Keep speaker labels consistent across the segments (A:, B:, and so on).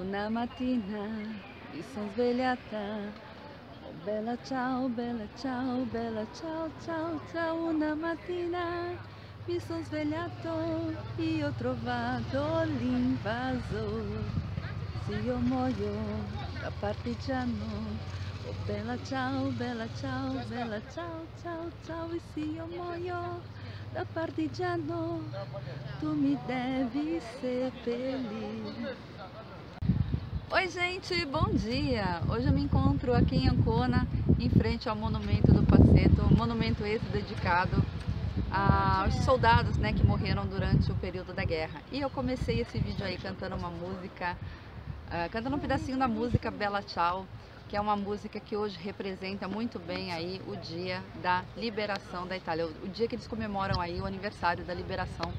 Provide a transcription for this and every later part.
A: Una mattina mi son svegliata. Oh bella ciao, bella ciao, bella ciao, ciao, ciao. Una mattina mi son svegliato e ho trovato l'invasor. Se io muoio da partigiano. Oh bella ciao, bella ciao, bella ciao, ciao, ciao. E se io muoio da partigiano, tu me deve sepelir. Oi gente, bom dia! Hoje eu me encontro aqui em Ancona, em frente ao Monumento do Paceto, um monumento esse dedicado aos soldados né, que morreram durante o período da guerra. E eu comecei esse vídeo aí cantando uma música, uh, cantando um pedacinho da música Bella Ciao, que é uma música que hoje representa muito bem aí o dia da liberação da Itália, o dia que eles comemoram aí o aniversário da liberação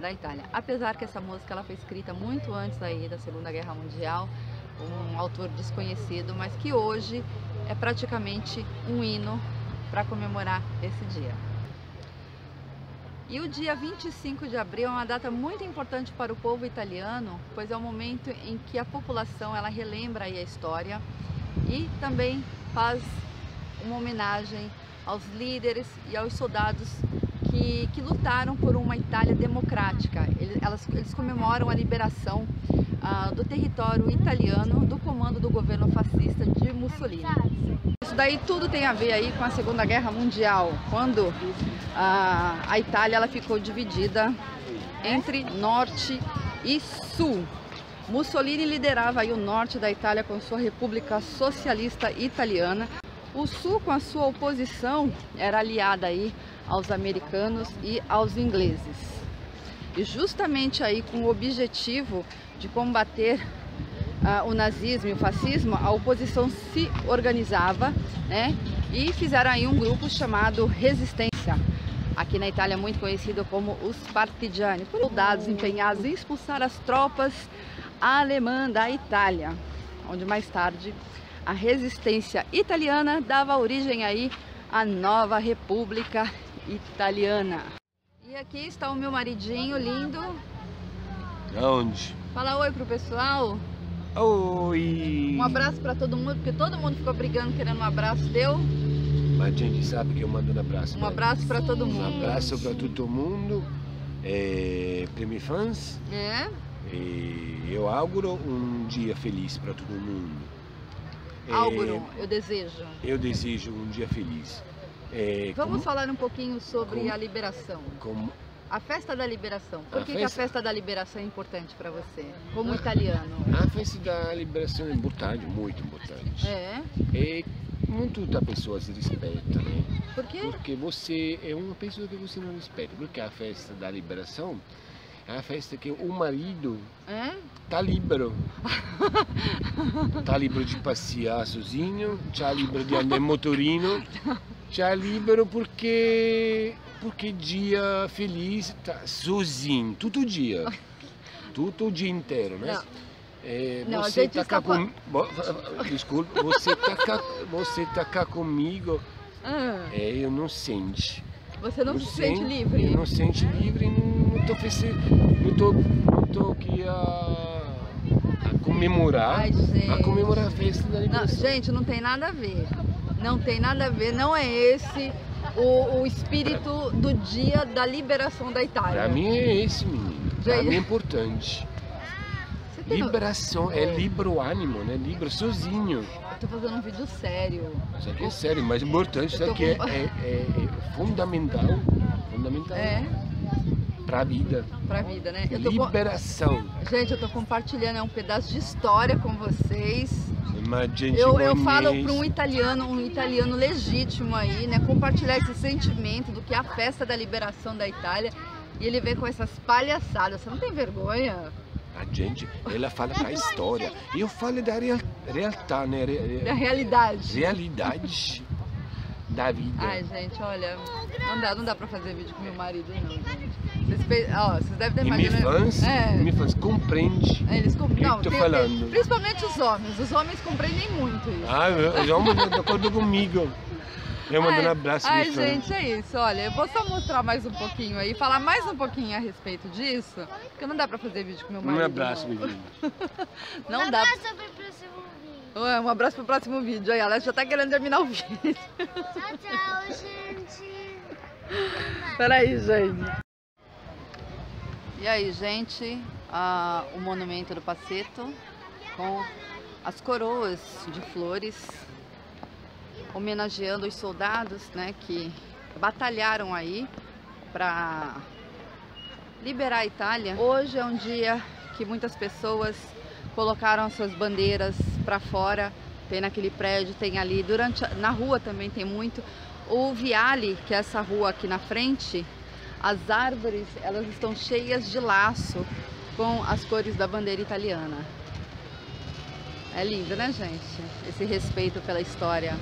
A: da Itália. Apesar que essa música ela foi escrita muito antes aí da Segunda Guerra Mundial, um autor desconhecido, mas que hoje é praticamente um hino para comemorar esse dia. E o dia 25 de abril é uma data muito importante para o povo italiano, pois é o momento em que a população ela relembra a história e também faz uma homenagem aos líderes e aos soldados que, que lutaram por uma Itália democrática. Eles, elas, eles comemoram a liberação uh, do território italiano do comando do governo fascista de Mussolini. Isso daí tudo tem a ver aí com a Segunda Guerra Mundial, quando uh, a Itália ela ficou dividida entre norte e sul. Mussolini liderava aí o norte da Itália com sua República Socialista Italiana. O sul, com a sua oposição, era aliada aí aos americanos e aos ingleses. E justamente aí com o objetivo de combater uh, o nazismo e o fascismo, a oposição se organizava né, e fizeram aí um grupo chamado Resistência, aqui na Itália muito conhecido como os partigiani, soldados empenhados em expulsar as tropas alemã da Itália, onde mais tarde a resistência italiana dava origem aí à nova República Italiana. E aqui está o meu maridinho lindo.
B: Aonde?
A: Fala oi pro pessoal.
B: Oi!
A: Um abraço para todo mundo, porque todo mundo ficou brigando querendo um abraço. Deu?
B: Mas a gente sabe que eu mando um abraço.
A: Um abraço para todo mundo.
B: Um abraço para todo mundo. É, para meus fãs.
A: É.
B: E eu auguro um dia feliz para todo mundo.
A: Auguro, é, eu desejo.
B: Eu desejo um dia feliz. É,
A: Vamos como, falar um pouquinho sobre como, a liberação.
B: Como,
A: a festa da liberação. Por a que, festa... que a festa da liberação é importante para você, como ah, italiano?
B: A festa da liberação é importante, muito importante.
A: É?
B: E não toda pessoa se respeita, né?
A: Por quê?
B: Porque você é uma pessoa que você não respeita. Porque a festa da liberação é a festa que o marido
A: é?
B: tá libero. tá libero de passear sozinho, tá libero de andar em motorino, tá libero porque porque dia feliz tá sozinho, todo dia. Todo o dia inteiro, né?
A: Não.
B: É,
A: Não,
B: você
A: tá
B: cá com... Desculpa, você tá cá, você tá cá comigo.
A: Ah.
B: É, eu não sente.
A: Você não, não se sente, sente livre?
B: Eu não sente livre, não, tô pensando, não tô, não tô aqui a, a comemorar,
A: Ai,
B: a comemorar a festa da liberação.
A: Não, gente, não tem nada a ver. Não tem nada a ver, não é esse o, o espírito do dia da liberação da Itália.
B: Pra mim é esse, menino. Pra mim é importante. Liberação, é livro ânimo, né? Livro sozinho.
A: Eu tô fazendo um vídeo sério.
B: Isso aqui é sério, mas importante, isso aqui é, é, é, é fundamental. Fundamental.
A: É.
B: Pra vida.
A: Pra vida, né?
B: Liberação.
A: Gente, eu tô compartilhando um pedaço de história com vocês.
B: Eu,
A: eu falo para um italiano, um italiano legítimo aí, né? Compartilhar esse sentimento do que é a festa da liberação da Itália. E ele vem com essas palhaçadas. Você não tem vergonha?
B: A gente, ela fala da história. Eu falo da real, realidade, né?
A: Da realidade.
B: Realidade da vida.
A: Ai, gente, olha, não dá, não dá pra fazer vídeo com meu marido, não, gente. Vocês, ó, vocês devem ter
B: imaginado. E meus fãs, é. meus fãs compreendem
A: é, eles
B: comp... não, tô tem, falando.
A: Principalmente os homens. Os homens compreendem muito isso.
B: Ah, os homens estão de acordo comigo. Eu mando um abraço.
A: Ai, gente, é isso. Olha, eu vou só mostrar mais um pouquinho aí, falar mais um pouquinho a respeito disso, porque não dá pra fazer vídeo com meu marido.
B: Um abraço,
A: não.
B: menino.
A: Não dá.
C: abraço pro próximo
A: Ué, Um abraço pro próximo vídeo. Aí, ela já tá querendo terminar o vídeo.
C: Tchau, tchau, gente.
A: Peraí, gente. E aí, gente, ah, o monumento do Paceto com as coroas de flores homenageando os soldados, né, que batalharam aí para liberar a Itália. Hoje é um dia que muitas pessoas colocaram suas bandeiras para fora. Tem naquele prédio, tem ali durante na rua também tem muito. O Viale, que é essa rua aqui na frente, as árvores elas estão cheias de laço com as cores da bandeira italiana. É lindo, né, gente? Esse respeito pela história.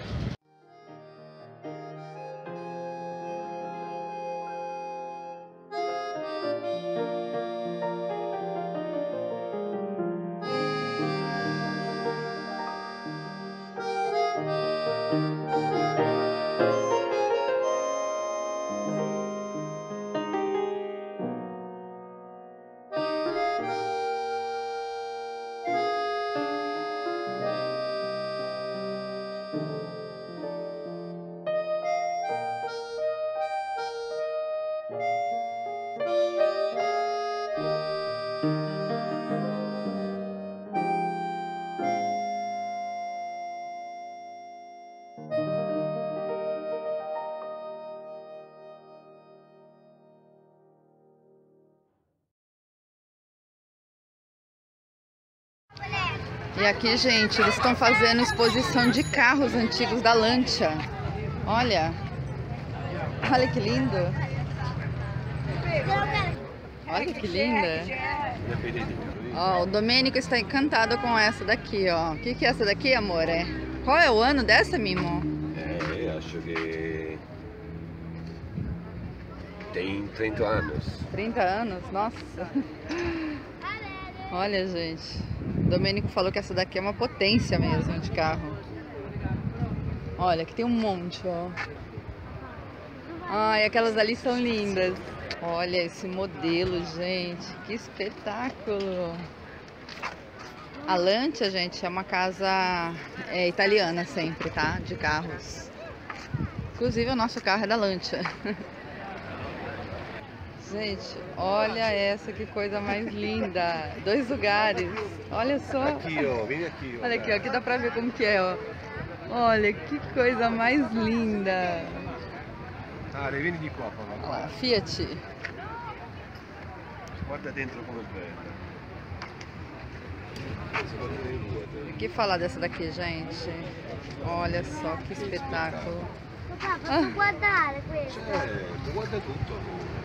A: E aqui, gente, eles estão fazendo exposição de carros antigos da Lancia. Olha. Olha que lindo. Olha que linda. Ó, o Domênico está encantado com essa daqui, ó. O que, que é essa daqui, amor? É? Qual é o ano dessa, Mimo?
B: É, acho que tem 30 anos.
A: 30 anos? Nossa. Olha, gente. O Domênico falou que essa daqui é uma potência mesmo de carro. Olha, aqui tem um monte, ó. Ai, aquelas ali são lindas. Olha esse modelo, gente. Que espetáculo. A Lancia, gente, é uma casa é, italiana sempre, tá? De carros. Inclusive o nosso carro é da Lancia. Gente, olha essa que coisa mais linda. Dois lugares. Olha só.
B: Aqui, ó, vem aqui.
A: Olha aqui, ó, aqui dá pra ver como que é, ó. Olha que coisa mais linda.
B: Ah, vieni di qua, papà.
A: lá, Fiat.
B: Guarda dentro come bella.
A: O que falar dessa daqui, gente? Olha só que espetáculo.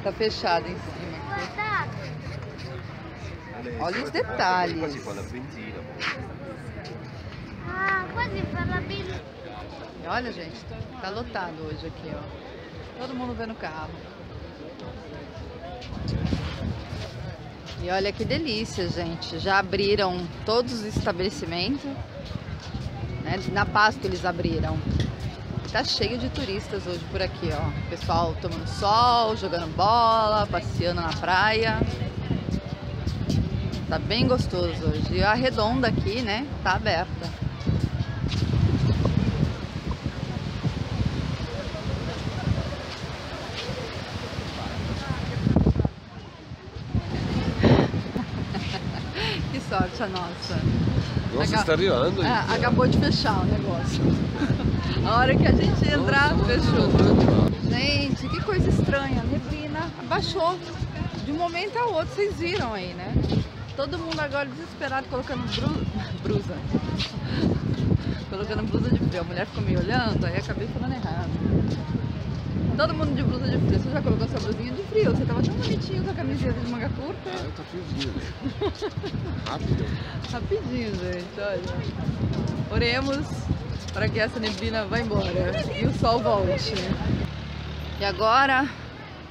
A: Tá fechado em cima. Olha os detalhes.
B: Qua si fa la benzina.
C: Ah, quasi fa la benzina.
A: E olha, gente, tá lotado hoje aqui, ó. Todo mundo vendo carro. E olha que delícia, gente. Já abriram todos os estabelecimentos. Né? Na Páscoa eles abriram. Tá cheio de turistas hoje por aqui, ó. Pessoal tomando sol, jogando bola, passeando na praia. Tá bem gostoso hoje. E a redonda aqui, né, tá aberta. Que sorte a nossa.
B: Nossa,
A: Acab-
B: sta arrivando.
A: É, acabou de fechar o negócio. A hora que a gente entrar, fechou. Gente, que coisa estranha. A neblina abaixou de um momento ao outro. Vocês viram aí, né? Todo mundo agora desesperado colocando bru... brusa. colocando blusa de frio. A mulher ficou me olhando, aí acabei falando errado. Todo mundo de blusa de frio. Você já colocou sua blusinha de frio? Você tava tão bonitinho com a camiseta de manga curta.
B: Ah, tá friozinho. Rápido.
A: Rapidinho, gente, olha. Oremos para que essa neblina vá embora e o sol volte. E agora,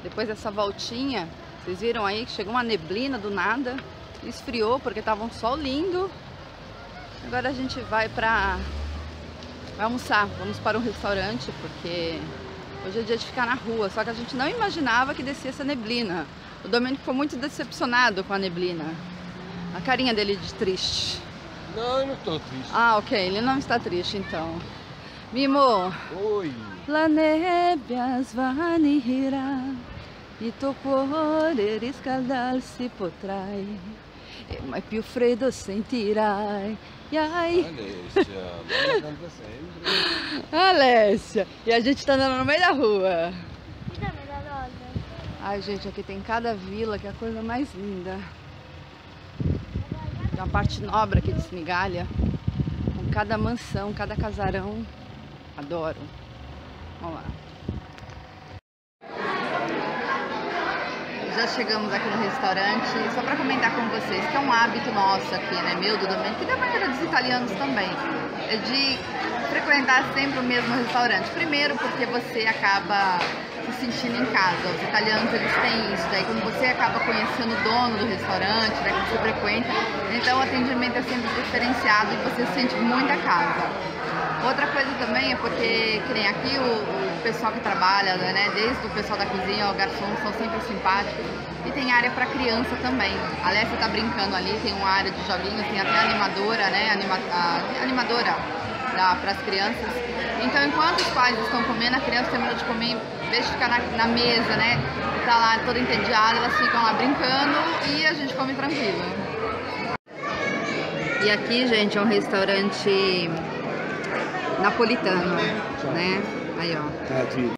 A: depois dessa voltinha, vocês viram aí que chegou uma neblina do nada, esfriou porque tava um sol lindo. Agora a gente vai para vai almoçar. Vamos para um restaurante porque hoje é dia de ficar na rua. Só que a gente não imaginava que descia essa neblina. O Domênico ficou muito decepcionado com a neblina. A carinha dele de triste.
B: Não, eu não estou triste.
A: Ah, ok. Ele não está triste então. Mimo,
B: Oi.
A: la nebbia svanirà, il tuo cuore riscaldarsi potrai, e mai più freddo sentirai. E ai,
B: Alessia, ma canta sempre.
A: Alessia! E a gente tá andando no meio da rua. Ai, gente, aqui tem cada vila que é a coisa mais linda. Uma parte nobre aqui de Semigalha, com cada mansão, cada casarão. Adoro. Vamos lá. Já chegamos aqui no restaurante, só para comentar com vocês que é um hábito nosso aqui, né, meu, do Domenico, e da maioria dos italianos também, é de frequentar sempre o mesmo restaurante. Primeiro porque você acaba se sentindo em casa, os italianos eles têm isso, daí quando você acaba conhecendo o dono do restaurante, né, que você frequenta, então o atendimento é sempre diferenciado e você se sente muito a casa. Outra coisa também é porque, que nem aqui, o, o pessoal que trabalha, né, desde o pessoal da cozinha ao garçom, são sempre simpáticos. E tem área para criança também. A Alessia tá brincando ali, tem uma área de joguinhos, tem até animadora, né, anima, a, animadora para as crianças. Então, enquanto os pais estão comendo, a criança termina de comer, vez de ficar na, na mesa, né, tá lá toda entediada, elas ficam lá brincando e a gente come tranquilo. E aqui, gente, é um restaurante napolitano, né? Aí, ó.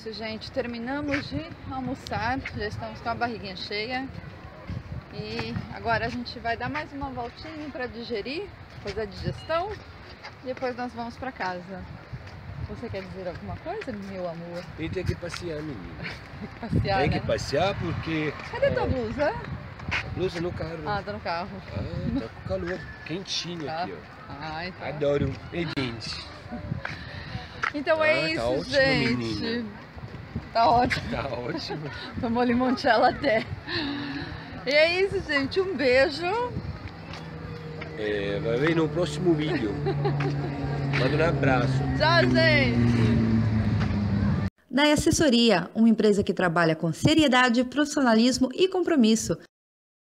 A: Isso, gente. Terminamos de almoçar. Já estamos com a barriguinha cheia. E agora a gente vai dar mais uma voltinha para digerir, fazer a digestão. E depois nós vamos para casa. Você quer dizer alguma coisa, meu amor?
B: E tem que passear, menina.
A: Passear,
B: Tem
A: né?
B: que passear porque
A: Cadê tua blusa?
B: blusa no carro.
A: Ah, tá no carro.
B: Ah, tá com calor. Quentinho
A: Tá.
B: aqui, ó.
A: Ah, então.
B: Adoro. E.
A: Então
B: Ah,
A: é
B: tá
A: isso,
B: ótimo,
A: gente.
B: menina.
A: Tá ótimo.
B: Tá ótimo.
A: Tomou limoncello até. E é isso, gente. Um beijo.
B: É, vai ver no próximo vídeo. Manda um abraço.
A: Tchau, gente.
D: Da Assessoria, uma empresa que trabalha com seriedade, profissionalismo e compromisso.